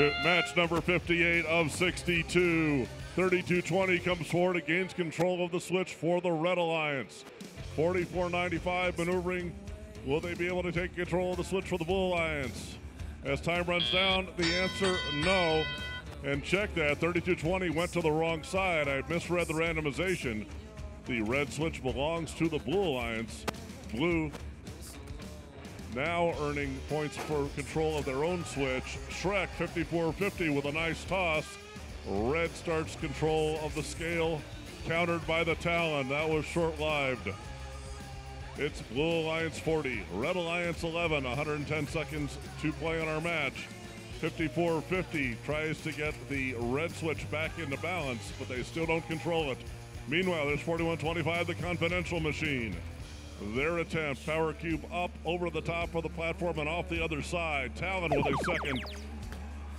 Match number 58 of 62. 3220 comes forward and gains control of the switch for the Red Alliance. 4495 maneuvering. Will they be able to take control of the switch for the Blue Alliance? As time runs down, the answer no. And check that 3220 went to the wrong side. I misread the randomization. The red switch belongs to the Blue Alliance. Blue now earning points for control of their own switch. Shrek 5450 with a nice toss. Red starts control of the scale, countered by the Talon. That was short lived. It's Blue Alliance 40, Red Alliance 11, 110 seconds to play on our match. 5450 tries to get the red switch back into balance, but they still don't control it. Meanwhile, there's 4125, the confidential machine. Their attempt, power cube up over the top of the platform and off the other side. Talon with a second.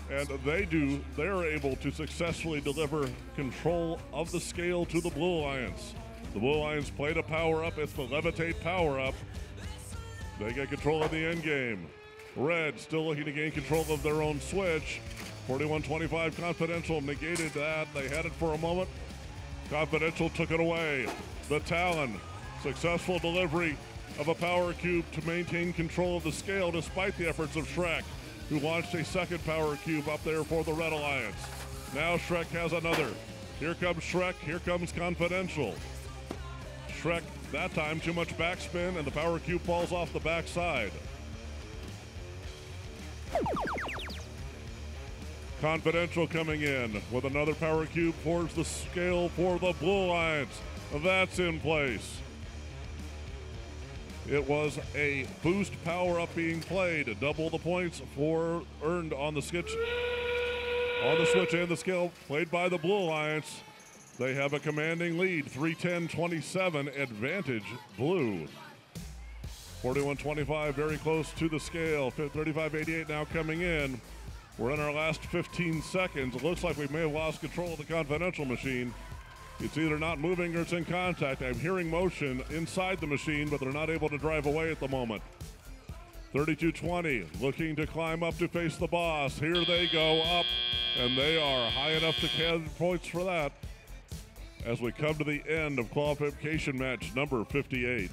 And they do, they're able to successfully deliver control of the scale to the Blue Alliance. The Blue Alliance played a power up, it's the levitate power up. They get control of the end game. Red still looking to gain control of their own switch. 41-25 Confidential negated that. They had it for a moment. Confidential took it away. The Talon Successful delivery of a power cube to maintain control of the scale despite the efforts of Shrek, who launched a second power cube up there for the Red Alliance. Now Shrek has another. Here comes Shrek, here comes Confidential. Shrek, that time too much backspin, and the power cube falls off the backside. Confidential coming in with another power cube towards the scale for the Blue Alliance. That's in place. It was a boost power up being played. Double the points for earned on the switch. On the switch and the scale played by the Blue Alliance. They have a commanding lead, 310-27 advantage blue. 41-25 very close to the scale. 35-88 now coming in. We're in our last 15 seconds. It looks like we may have lost control of the confidential machine. It's either not moving or it's in contact. I'm hearing motion inside the machine, but they're not able to drive away at the moment. 32-20, looking to climb up to face the boss. Here they go up, and they are high enough to get points for that. As we come to the end of qualification match number 58.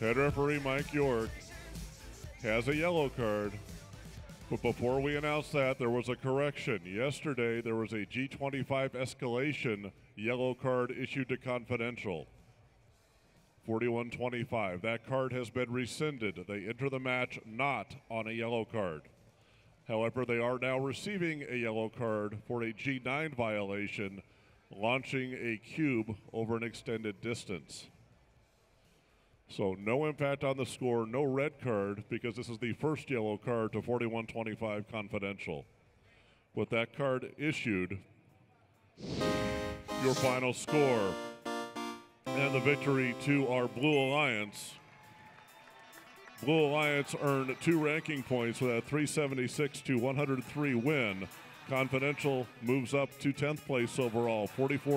Head referee Mike York has a yellow card. But before we announce that, there was a correction. Yesterday, there was a G25 escalation yellow card issued to Confidential. 4125. That card has been rescinded. They enter the match not on a yellow card. However, they are now receiving a yellow card for a G9 violation, launching a cube over an extended distance. So no impact on the score, no red card because this is the first yellow card to 41-25 confidential. with that card issued, your final score and the victory to our Blue Alliance. Blue Alliance earned two ranking points with a 376 to 103 win. Confidential moves up to 10th place overall, 44